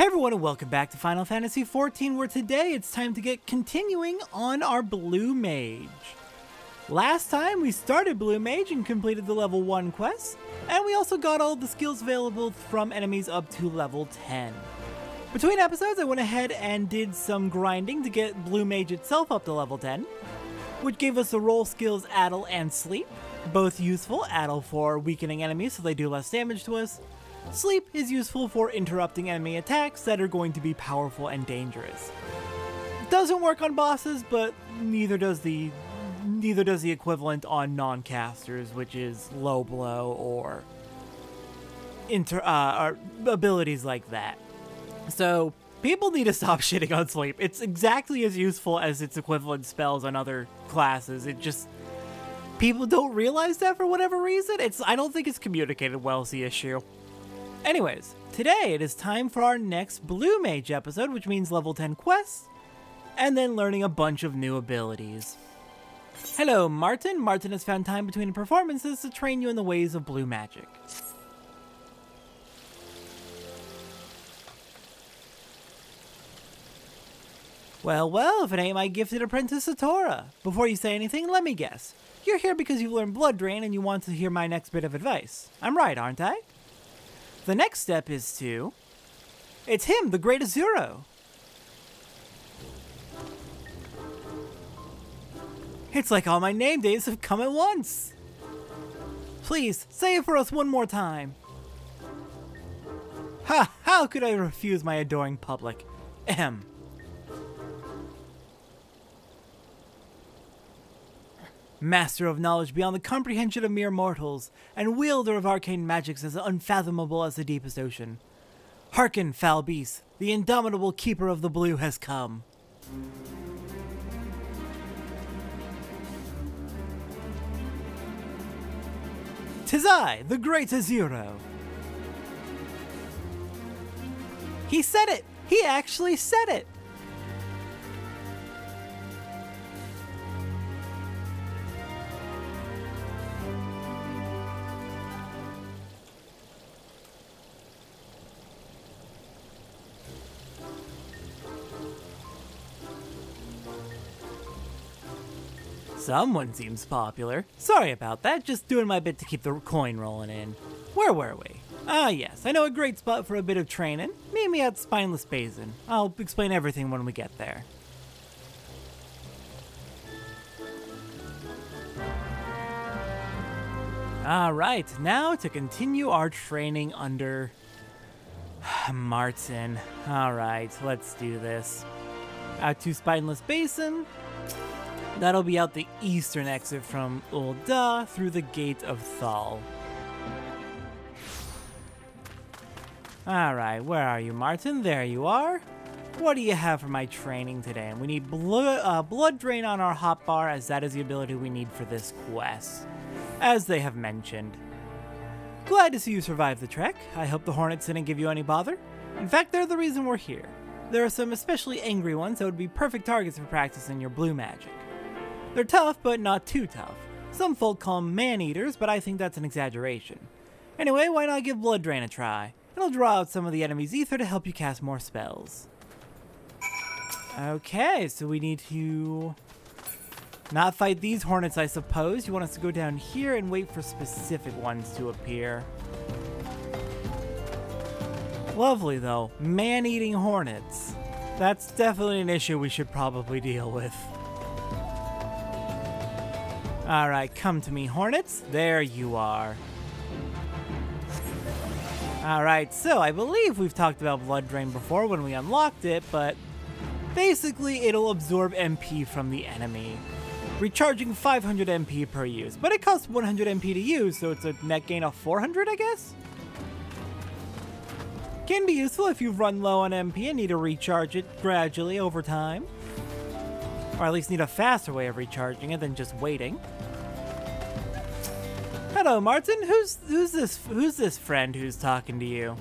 Hey everyone and welcome back to Final Fantasy XIV where today it's time to get continuing on our Blue Mage. Last time we started Blue Mage and completed the level 1 quest, and we also got all the skills available from enemies up to level 10. Between episodes I went ahead and did some grinding to get Blue Mage itself up to level 10, which gave us the role skills Addle and Sleep, both useful, Addle for weakening enemies so they do less damage to us, Sleep is useful for interrupting enemy attacks that are going to be powerful and dangerous. Doesn't work on bosses, but neither does the neither does the equivalent on non-casters, which is low blow or inter uh, or abilities like that. So people need to stop shitting on sleep. It's exactly as useful as its equivalent spells on other classes. It just people don't realize that for whatever reason. It's I don't think it's communicated well. Is the issue. Anyways, today it is time for our next Blue Mage episode, which means level 10 quests, and then learning a bunch of new abilities. Hello, Martyn. Martyn has found time between performances to train you in the ways of blue magic. Well, well, if it ain't my gifted apprentice Satora. Before you say anything, let me guess. You're here because you've learned Blood Drain and you want to hear my next bit of advice. I'm right, aren't I? The next step is to... It's him, the Great Azuro! It's like all my name days have come at once! Please, say it for us one more time! Ha! How could I refuse my adoring public? M. master of knowledge beyond the comprehension of mere mortals, and wielder of arcane magics as unfathomable as the deepest ocean. Hearken, foul beast, the indomitable keeper of the blue has come. Tis I, the great Azuro. He said it! He actually said it! Someone seems popular. Sorry about that, just doing my bit to keep the coin rolling in. Where were we? Ah yes, I know a great spot for a bit of training. Meet me at Spineless Basin. I'll explain everything when we get there. Alright, now to continue our training under Martyn. Alright, let's do this. Out to Spineless Basin, That'll be out the eastern exit from Ul'dah through the Gate of Thal. Alright, where are you, Martyn? There you are. What do you have for my training today? We need blood, uh, blood Drain on our hotbar, as that is the ability we need for this quest, as they have mentioned. Glad to see you survived the trek. I hope the Hornets didn't give you any bother. In fact, they're the reason we're here. There are some especially angry ones that would be perfect targets for practicing your blue magic. They're tough, but not too tough. Some folk call them man-eaters, but I think that's an exaggeration. Anyway, why not give Blood Drain a try? It'll draw out some of the enemy's ether to help you cast more spells. Okay, so we need to not fight these hornets, I suppose. You want us to go down here and wait for specific ones to appear. Lovely, though. Man-eating hornets. That's definitely an issue we should probably deal with. Alright, come to me, Hornets. There you are. Alright, so I believe we've talked about Blood Drain before when we unlocked it, but basically it'll absorb MP from the enemy, recharging 500 MP per use, but it costs 100 MP to use, so it's a net gain of 400, I guess? Can be useful if you've run low on MP and need to recharge it gradually over time. Or at least need a faster way of recharging it than just waiting. Hello, Martyn. Who's who's this who's this friend who's talking to you?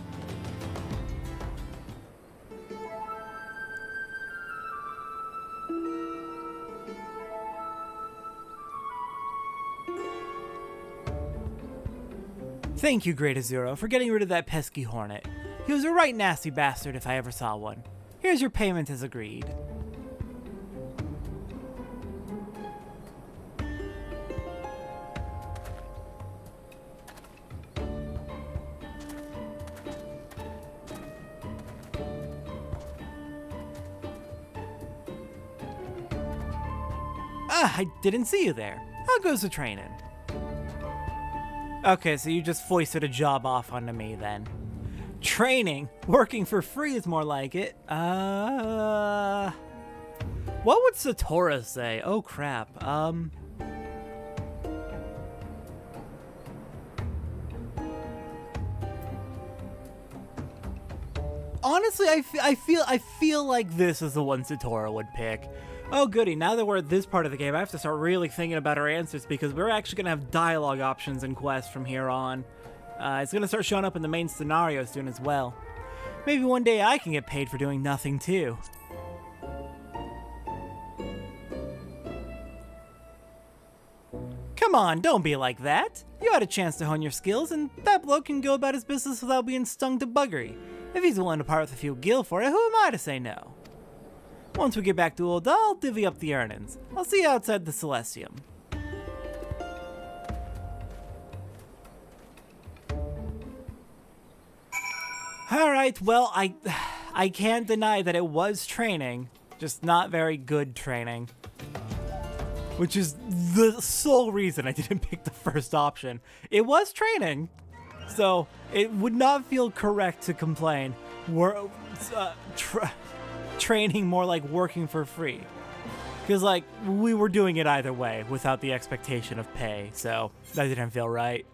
Thank you, Great Azuro, for getting rid of that pesky hornet. He was a right nasty bastard if I ever saw one. Here's your payment as agreed. Didn't see you there. How goes the training? Okay, so you just foisted a job off onto me then. Training? Working for free is more like it. Uh... What would Satora say? Oh crap. Um... Honestly, I, I feel I feel like this is the one Satora would pick. Oh goody, now that we're at this part of the game, I have to start really thinking about our answers because we're actually going to have dialogue options in Quest from here on. Uh, it's going to start showing up in the main scenario soon as well. Maybe one day I can get paid for doing nothing too. Come on, don't be like that. You had a chance to hone your skills, and that bloke can go about his business without being stung to buggery. If he's willing to part with a few gil for it, who am I to say no? Once we get back to Ul'dah, I'll divvy up the earnings. I'll see you outside the Celestium. Alright, well, I, I can't deny that it was training, just not very good training. Which is the sole reason I didn't pick the first option. It was training, so it would not feel correct to complain. We're, uh, training more like working for free. Because, like, we were doing it either way without the expectation of pay, so that didn't feel right.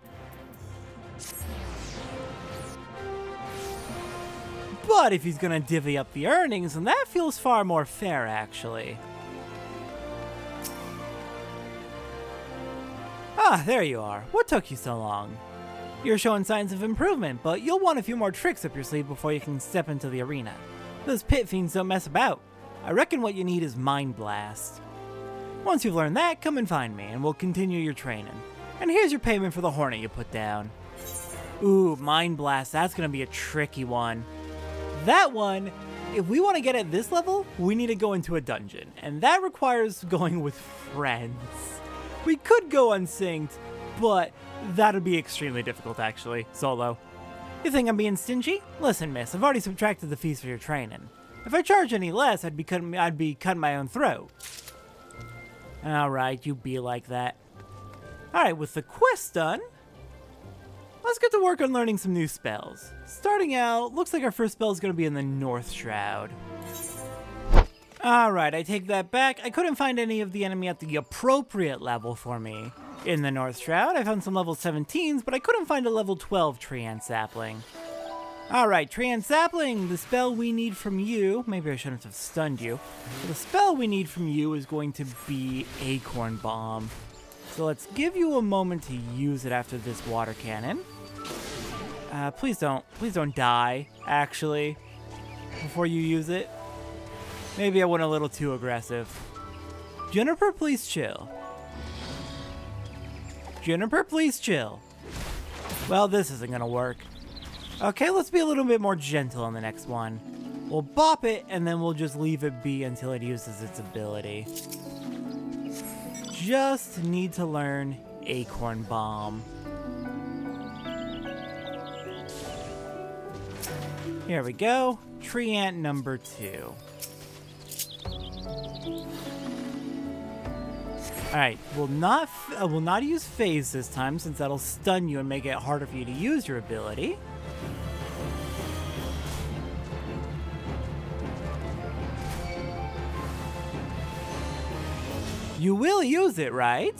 But if he's gonna divvy up the earnings, then that feels far more fair, actually. Ah, there you are. What took you so long? You're showing signs of improvement, but you'll want a few more tricks up your sleeve before you can step into the arena. Those pit fiends don't mess about. I reckon what you need is Mind Blast. Once you've learned that, come and find me, and we'll continue your training. And here's your payment for the Hornet you put down. Ooh, Mind Blast, that's gonna be a tricky one. That one, if we want to get at this level, we need to go into a dungeon, and that requires going with friends. We could go unsynced, but that'd be extremely difficult actually, solo. You think I'm being stingy? Listen, miss, I've already subtracted the fees for your training. If I charge any less, I'd be cutting, I'd be cutting my own throat. Alright, you be like that. Alright, with the quest done, let's get to work on learning some new spells. Starting out, looks like our first spell is going to be in the North Shroud. Alright, I take that back. I couldn't find any of the enemy at the appropriate level for me. In the North Shroud, I found some level 17s, but I couldn't find a level 12 Treant Sapling. Alright, Treant Sapling, the spell we need from you, maybe I shouldn't have stunned you, the spell we need from you is going to be Acorn Bomb. So let's give you a moment to use it after this water cannon. Uh, please don't, please don't die, actually, before you use it. Maybe I went a little too aggressive. Juniper, please chill. Juniper, please chill. Well, this isn't gonna work. Okay, let's be a little bit more gentle on the next one. We'll bop it, and then we'll just leave it be until it uses its ability. Just need to learn Acorn Bomb. Here we go. Treant number two. Alright, we'll not uh, we'll not use Faze this time since that'll stun you and make it harder for you to use your ability. You will use it, right?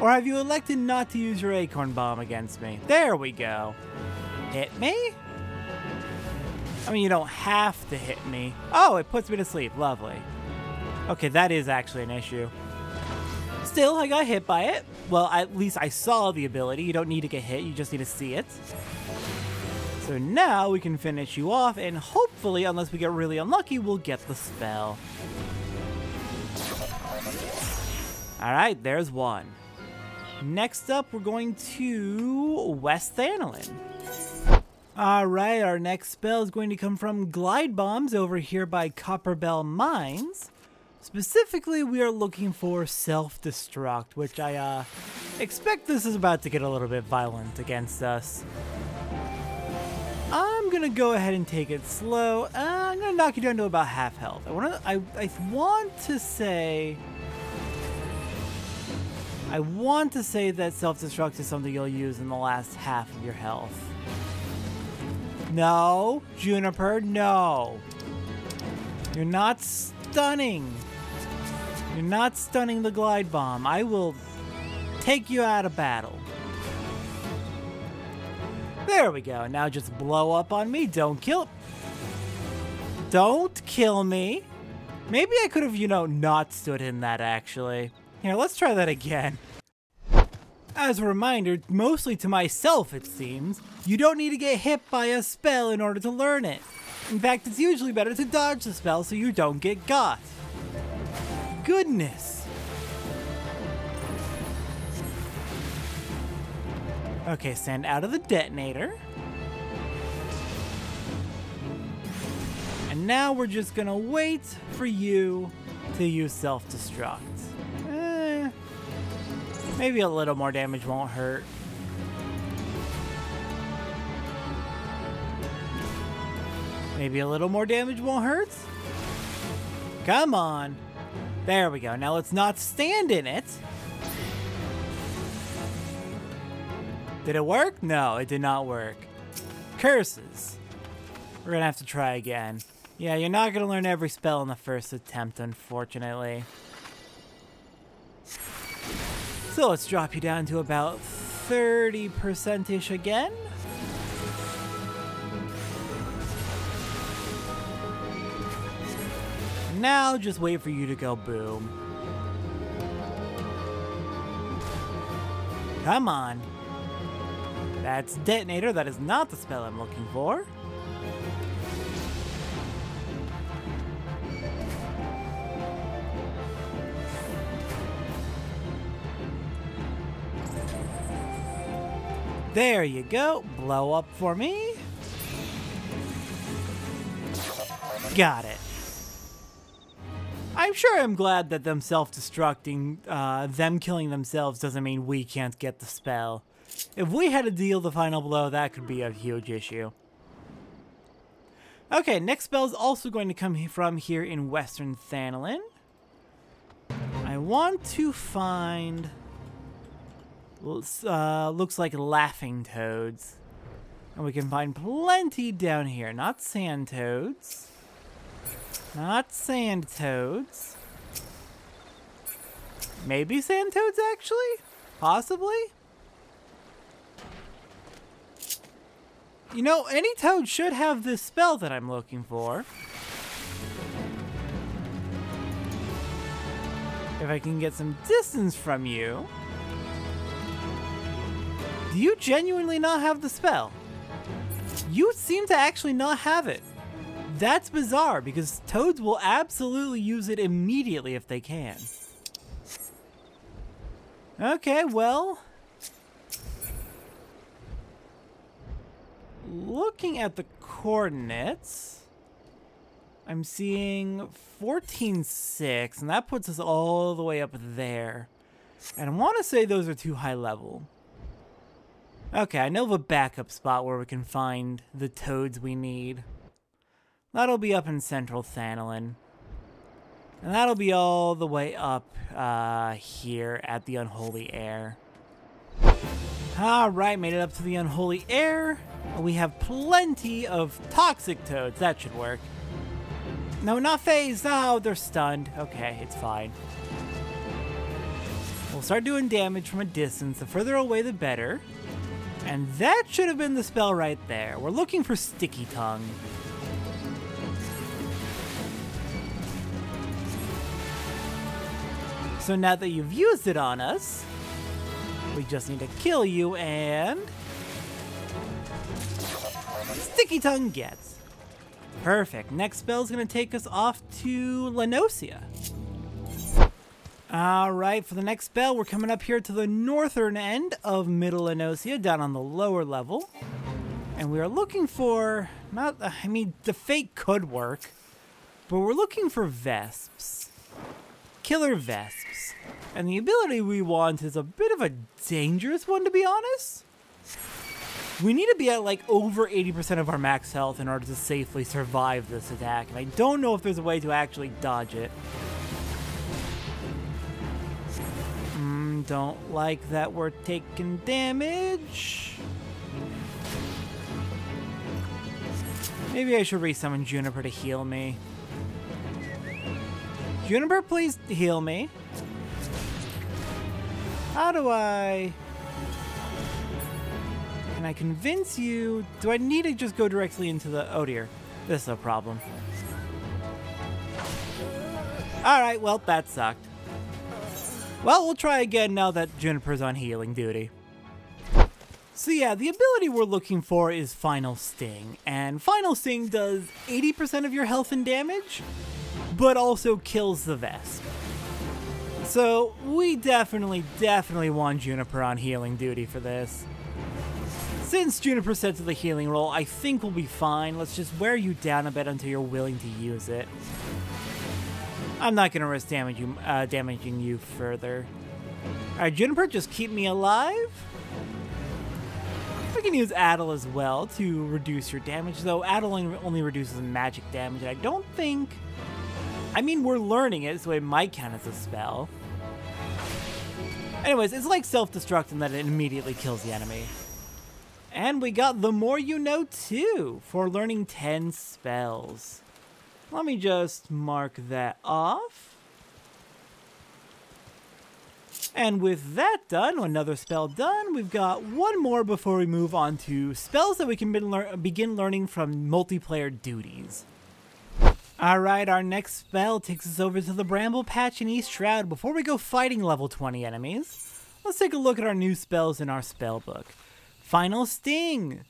Or have you elected not to use your acorn bomb against me? There we go. Hit me? I mean, you don't have to hit me. Oh, it puts me to sleep. Lovely. Okay, that is actually an issue. Still, I got hit by it. Well, at least I saw the ability. You don't need to get hit, you just need to see it. So now we can finish you off, and hopefully, unless we get really unlucky, we'll get the spell. Alright, there's one. Next up, we're going to West Thanalan. Alright, our next spell is going to come from Glide Bombs over here by Copperbell Mines. Specifically, we are looking for Self-Destruct, which I uh, expect this is about to get a little bit violent against us. I'm gonna go ahead and take it slow. Uh, I'm gonna knock you down to about half health. I want to. I, I want to say. I want to say that self-destruct is something you'll use in the last half of your health. No, Juniper, no. You're not stunning. You're not stunning the glide bomb. I will take you out of battle. There we go. Now just blow up on me. Don't kill. Don't kill me. Maybe I could have, you know, not stood in that actually. Here, let's try that again. As a reminder, mostly to myself it seems, you don't need to get hit by a spell in order to learn it. In fact, it's usually better to dodge the spell so you don't get got. Goodness. Okay, send out of the detonator. And now we're just gonna wait for you to use self-destruct. Eh, maybe a little more damage won't hurt. Maybe a little more damage won't hurt? Come on. There we go. Now let's not stand in it. Did it work? No, it did not work. Curses. We're gonna have to try again. Yeah, you're not gonna learn every spell in the first attempt, unfortunately. So let's drop you down to about 30%-ish again. Now just wait for you to go boom. Come on. That's detonator. That is not the spell I'm looking for. There you go. Blow up for me. Got it. I'm sure I'm glad that them self-destructing, uh, them killing themselves doesn't mean we can't get the spell. If we had to deal the final blow, that could be a huge issue. Okay, next spell is also going to come from here in Western Thanalan. I want to find... Uh, looks like laughing toads. And we can find plenty down here. Not sand toads. Not sand toads. Maybe sand toads, actually? Possibly? You know, any toad should have this spell that I'm looking for. If I can get some distance from you. Do you genuinely not have the spell? You seem to actually not have it. That's bizarre because toads will absolutely use it immediately if they can. Okay, well... Looking at the coordinates, I'm seeing 14.6, and that puts us all the way up there. And I want to say those are too high level. Okay, I know of a backup spot where we can find the toads we need. That'll be up in central Thanalan. And that'll be all the way up uh, here at the Unholy Air. Alright, made it up to the Unholy Air. We have plenty of Toxic Toads. That should work. No, not phased. No, they're stunned. Okay, it's fine. We'll start doing damage from a distance. The further away, the better. And that should have been the spell right there. We're looking for Sticky Tongue. So now that you've used it on us, we just need to kill you and... Sticky Tongue gets. Perfect. Next spell is going to take us off to La Noscea. Alright, for the next spell, we're coming up here to the northern end of Middle La Noscea, down on the lower level. And we are looking for, not, I mean, the fate could work, but we're looking for Vesps. Killer Vesps. And the ability we want is a bit of a dangerous one, to be honest. We need to be at like over 80% of our max health in order to safely survive this attack, and I don't know if there's a way to actually dodge it. Mm, don't like that we're taking damage. Maybe I should resummon Juniper to heal me. Juniper, please heal me. How do I... Can I convince you? Do I need to just go directly into the... Oh dear. This is a problem. Alright, well, that sucked. Well, we'll try again now that Juniper's on healing duty. So yeah, the ability we're looking for is Final Sting, and Final Sting does 80% of your health and damage, but also kills the Vesp. So we definitely, definitely want Juniper on healing duty for this. Since Juniper set to the healing role, I think we'll be fine. Let's just wear you down a bit until you're willing to use it. I'm not going to risk damage you, uh, damaging you further. Alright, Juniper, just keep me alive. We can use Addle as well to reduce your damage, though Addle only reduces magic damage, and I don't think... I mean, we're learning it, so it might count as a spell. Anyways, it's like self-destruct in that it immediately kills the enemy. And we got The More You Know too, for learning 10 spells. Let me just mark that off. And with that done, another spell done, we've got one more before we move on to spells that we can begin learning from multiplayer duties. Alright, our next spell takes us over to the Bramble Patch in East Shroud. Before we go fighting level 20 enemies, let's take a look at our new spells in our spell book. Final Sting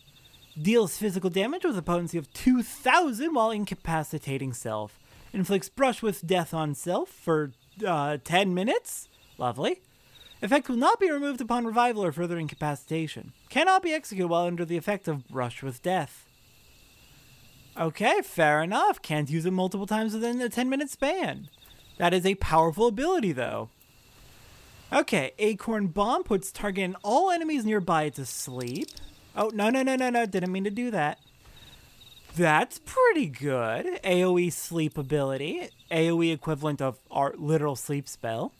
deals physical damage with a potency of 2000 while incapacitating self. Inflicts brush with death on self for uh, 10 minutes. Lovely. Effect will not be removed upon revival or further incapacitation. Cannot be executed while under the effect of brush with death. Okay, fair enough. Can't use it multiple times within a 10 minute span. That is a powerful ability though. Okay, Acorn Bomb puts target and all enemies nearby to sleep. Oh, no, no, no, no, no. Didn't mean to do that. That's pretty good. AoE sleep ability. AoE equivalent of our literal sleep spell.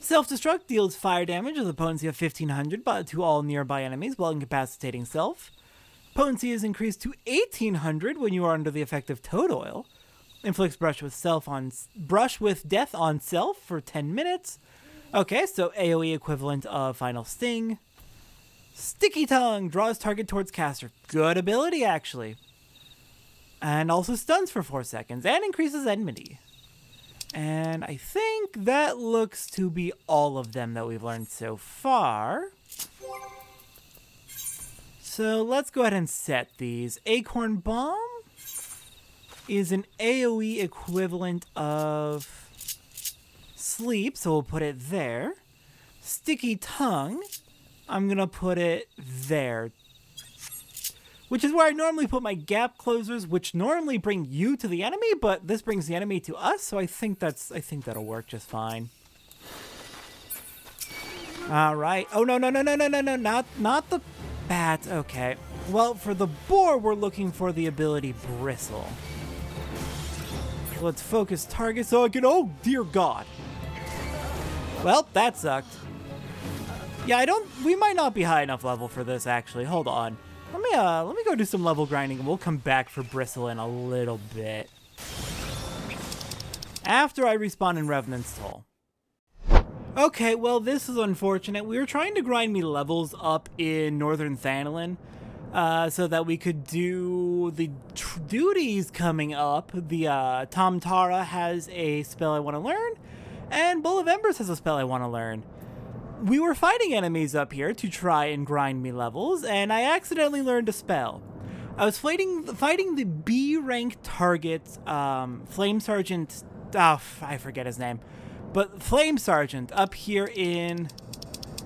Self-destruct deals fire damage with a potency of 1500 but to all nearby enemies while incapacitating self. Potency is increased to 1800 when you are under the effect of toad oil. Inflicts brush with self on brush with death on self for 10 minutes. Okay, so AoE equivalent of Final Sting. Sticky Tongue draws target towards caster. Good ability, actually. And also stuns for 4 seconds and increases enmity. And I think that looks to be all of them that we've learned so far. So let's go ahead and set these. Acorn Bomb is an AoE equivalent of sleep, so we'll put it there. Sticky tongue, I'm gonna put it there. Which is where I normally put my gap closers, which normally bring you to the enemy, but this brings the enemy to us, so I think that's I think that'll work just fine. Alright. Oh no no no no no no no not not the bat. Okay. Well, for the boar, we're looking for the ability bristle. Let's focus target so I can. Oh dear God! Well, that sucked. Yeah, I don't, we might not be high enough level for this, actually. Hold on. Let me, uh, let me go do some level grinding, and we'll come back for Bristle in a little bit. After I respawn in Revenant's Toll. Okay, well, this is unfortunate. We were trying to grind me levels up in Northern Thanalan, uh, so that we could do the duties coming up. The, uh, Tom Tara has a spell I want to learn, and Bowl of Embers has a spell I want to learn. We were fighting enemies up here to try and grind me levels, and I accidentally learned a spell. I was fighting fighting the B rank target, um, Flame Sergeant. Oh, I forget his name, but Flame Sergeant up here in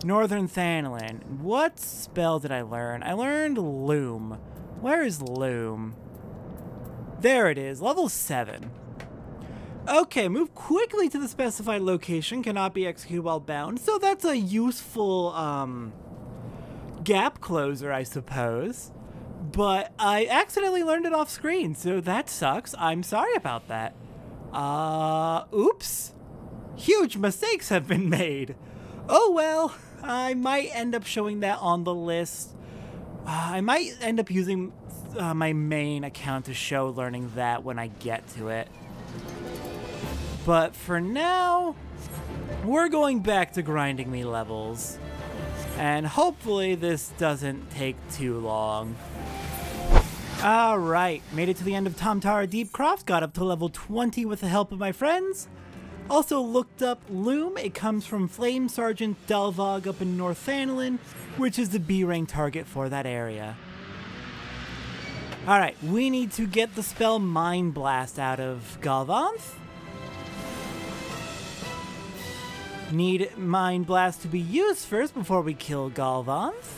Northern Thanalan. What spell did I learn? I learned Loom. Where is Loom? There it is, level 7. Okay, move quickly to the specified location, cannot be executed while bound, so that's a useful, um, gap closer, I suppose. But I accidentally learned it off screen, so that sucks. I'm sorry about that. Uh, oops. Huge mistakes have been made. Oh well, I might end up showing that on the list. Uh, I might end up using uh, my main account to show learning that when I get to it. But for now, we're going back to grinding me levels. And hopefully this doesn't take too long. Alright, made it to the end of Tomtara Deepcroft, got up to level 20 with the help of my friends. Also looked up Loom, it comes from Flame Sergeant Dalvag up in North Thanalan, which is the B rank target for that area. Alright, we need to get the spell Mind Blast out of Galvanth. Need Mind Blast to be used first before we kill Galvanth.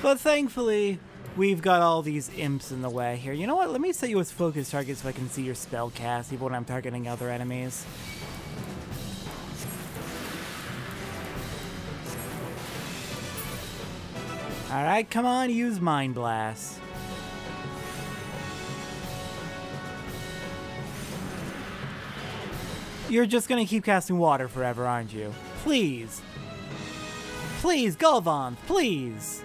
But thankfully, we've got all these imps in the way here. You know what? Let me set you as focus target so I can see your spell cast even when I'm targeting other enemies. Alright, come on, use Mind Blast. You're just gonna keep casting water forever, aren't you? Please. Please, Galvanth, please.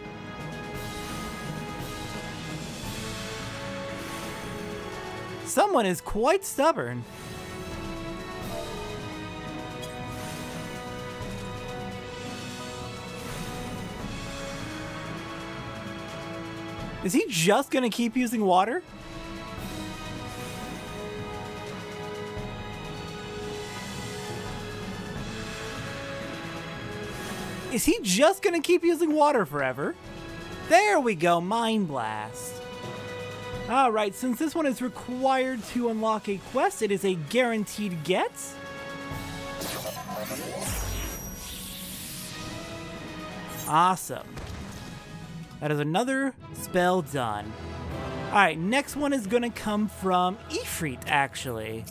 Someone is quite stubborn. Is he just gonna keep using water? Is he just gonna keep using water forever? There we go, Mind Blast. Alright, since this one is required to unlock a quest, it is a guaranteed get. Awesome. That is another spell done. Alright, next one is gonna come from Ifrit, actually.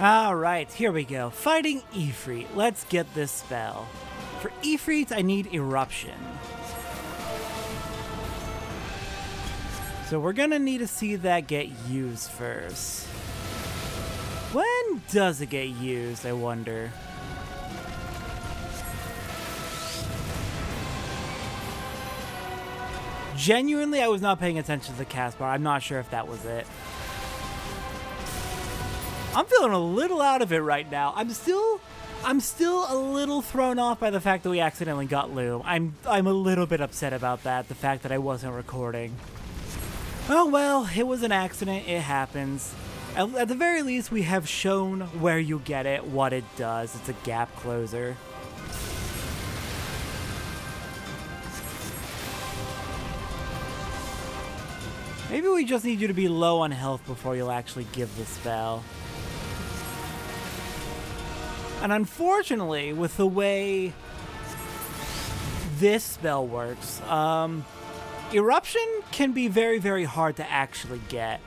Alright, here we go. Fighting Ifrit. Let's get this spell. For Ifrit, I need Eruption. So we're gonna need to see that get used first. When does it get used, I wonder? Genuinely, I was not paying attention to the cast bar. I'm not sure if that was it. I'm feeling a little out of it right now. I'm still I'm still a little thrown off by the fact that we accidentally got Loom. I'm I'm a little bit upset about that, the fact that I wasn't recording. Oh well, it was an accident, it happens. At, at the very least, we have shown where you get it, what it does. It's a gap closer. Maybe we just need you to be low on health before you'll actually give the spell. And unfortunately, with the way this spell works, um, Eruption can be very, very hard to actually get.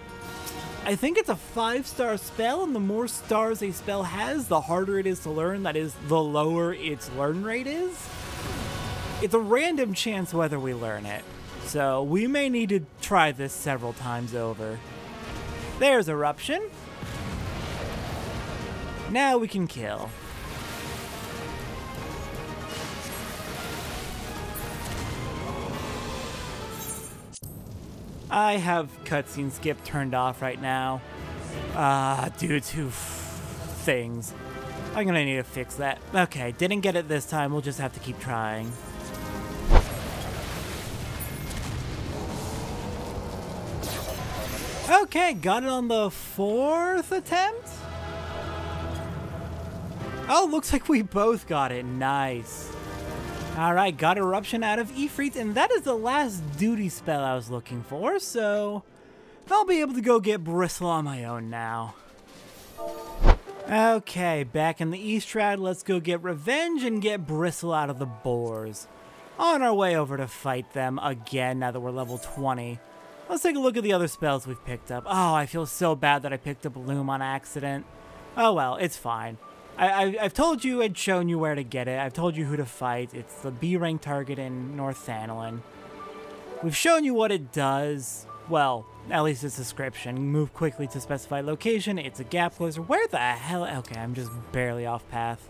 I think it's a five star spell, and the more stars a spell has, the harder it is to learn. That is, the lower its learn rate is. It's a random chance whether we learn it. So we may need to try this several times over. There's Eruption. Now we can kill. I have cutscene skip turned off right now. Uh, due to things. I'm gonna need to fix that. Okay, didn't get it this time, we'll just have to keep trying. Okay, got it on the fourth attempt? Oh, looks like we both got it. Nice. Alright, got Eruption out of Ifrit, and that is the last duty spell I was looking for, so I'll be able to go get Bristle on my own now. Okay, back in the East Shroud, let's go get revenge and get Bristle out of the boars. On our way over to fight them again now that we're level 20. Let's take a look at the other spells we've picked up. Oh, I feel so bad that I picked up Loom on accident. Oh well, it's fine. I, have told you and shown you where to get it. I've told you who to fight. It's the B rank target in North Thanalan. We've shown you what it does. Well, at least its description. Move quickly to specified location. It's a gap closer. Where the hell? Okay, I'm just barely off path.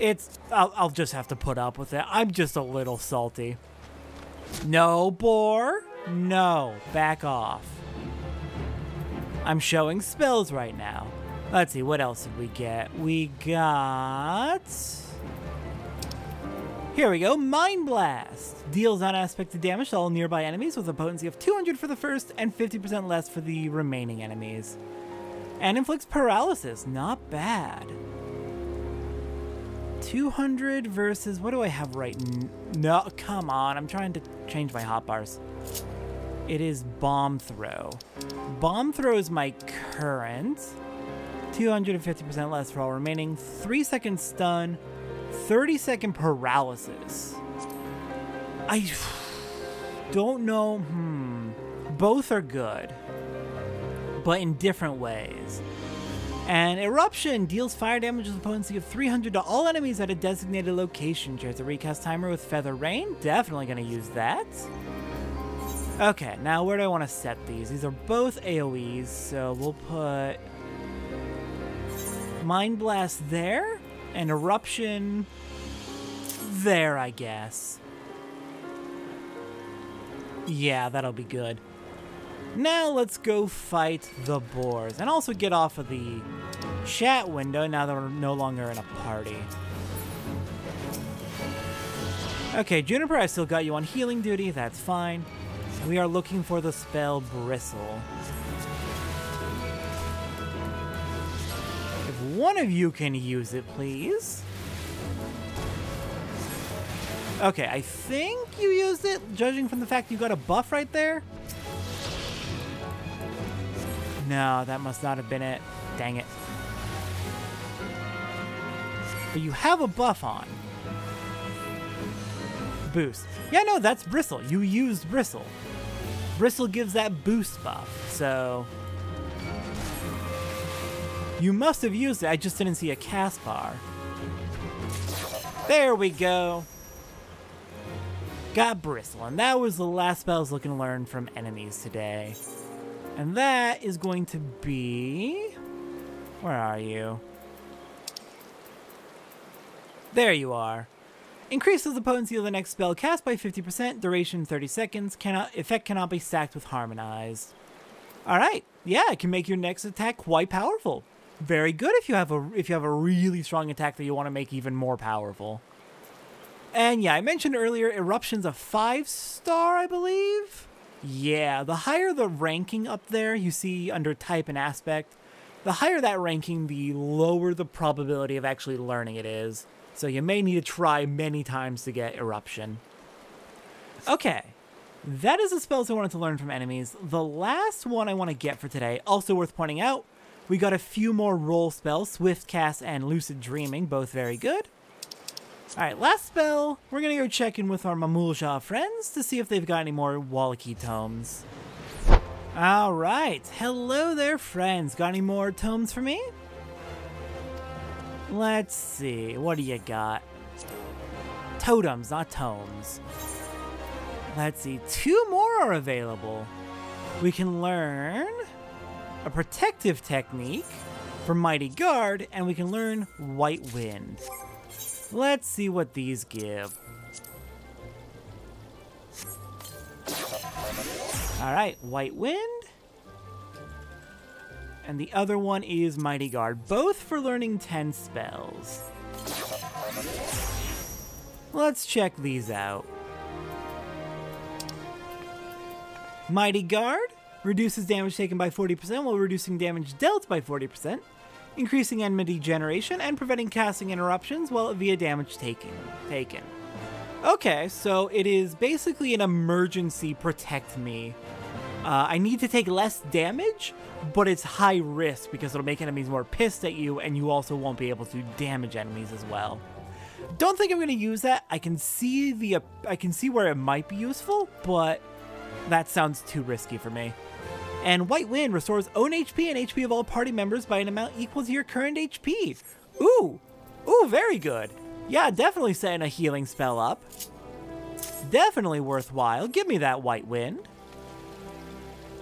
It's... I'll, I'll just have to put up with it. I'm just a little salty. No, boar. No. Back off. I'm showing spells right now. Let's see, what else did we get? We got... Here we go, Mind Blast. Deals unaspected damage to all nearby enemies with a potency of 200 for the first and 50% less for the remaining enemies. And inflicts paralysis, not bad. 200 versus, what do I have right No, come on, I'm trying to change my hotbars. It is Bomb Throw. Bomb Throw is my current. 250% less for all remaining, 3 second stun, 30 second paralysis. I don't know. Hmm. Both are good, but in different ways. And Eruption deals fire damage with a potency of 300 to all enemies at a designated location. Shares a recast timer with Feather Rain. Definitely going to use that. Okay, now where do I want to set these? These are both AoEs, so we'll put Mind Blast there, and Eruption there, I guess. Yeah, that'll be good. Now let's go fight the boars, and also get off of the chat window now that we're no longer in a party. Okay, Juniper, I still got you on healing duty, that's fine. We are looking for the spell Bristle. One of you can use it, please. Okay, I think you used it, judging from the fact you got a buff right there. No, that must not have been it. Dang it. But you have a buff on. Boost. Yeah, no, that's Bristle. You used Bristle. Bristle gives that boost buff, so you must have used it, I just didn't see a cast bar. There we go. Got Bristle, and that was the last spell I was looking to learn from enemies today. And that is going to be... Where are you? There you are. Increases the potency of the next spell cast by 50%, duration 30 seconds, cannot effect cannot be stacked with harmonized. Alright, yeah, it can make your next attack quite powerful very good if you have a if you have a really strong attack that you want to make even more powerful. And yeah, I mentioned earlier, Eruption's a five star, I believe. Yeah, the higher the ranking up there, you see under type and aspect, the higher that ranking, the lower the probability of actually learning it is. So you may need to try many times to get Eruption. Okay, that is the spells I wanted to learn from enemies. The last one I want to get for today, also worth pointing out, we got a few more role spells, Swift Cast and Lucid Dreaming, both very good. Alright, last spell, we're gonna go check in with our Mamool Ja friends to see if they've got any more Whalaqee tomes. Alright, hello there friends, got any more tomes for me? Let's see, what do you got? Totems, not tomes. Let's see, two more are available. We can learn a protective technique for Mighty Guard, and we can learn White Wind. Let's see what these give. Alright, White Wind. And the other one is Mighty Guard, both for learning 10 spells. Let's check these out. Mighty Guard reduces damage taken by 40% while reducing damage dealt by 40%, increasing enmity generation, and preventing casting interruptions while via damage taken. taken. Okay, so it is basically an emergency protect me Uh, I need to take less damage, but it's high risk because it'll make enemies more pissed at you, and you also won't be able to damage enemies as well. Don't think I'm going to use that. I can see the I can see where it might be useful, but that sounds too risky for me. And White Wind restores own HP and HP of all party members by an amount equal to your current HP. Ooh, ooh, very good. Yeah, definitely setting a healing spell up. Definitely worthwhile. Give me that White Wind.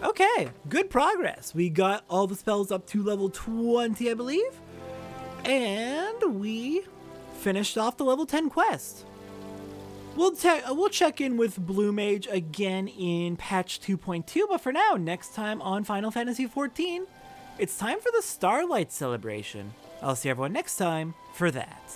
Okay, good progress. We got all the spells up to level 20, I believe. And we finished off the level 10 quest. We'll, uh, we'll check in with Blue Mage again in patch 2.2, but for now, next time on Final Fantasy XIV, it's time for the Starlight Celebration. I'll see everyone next time for that.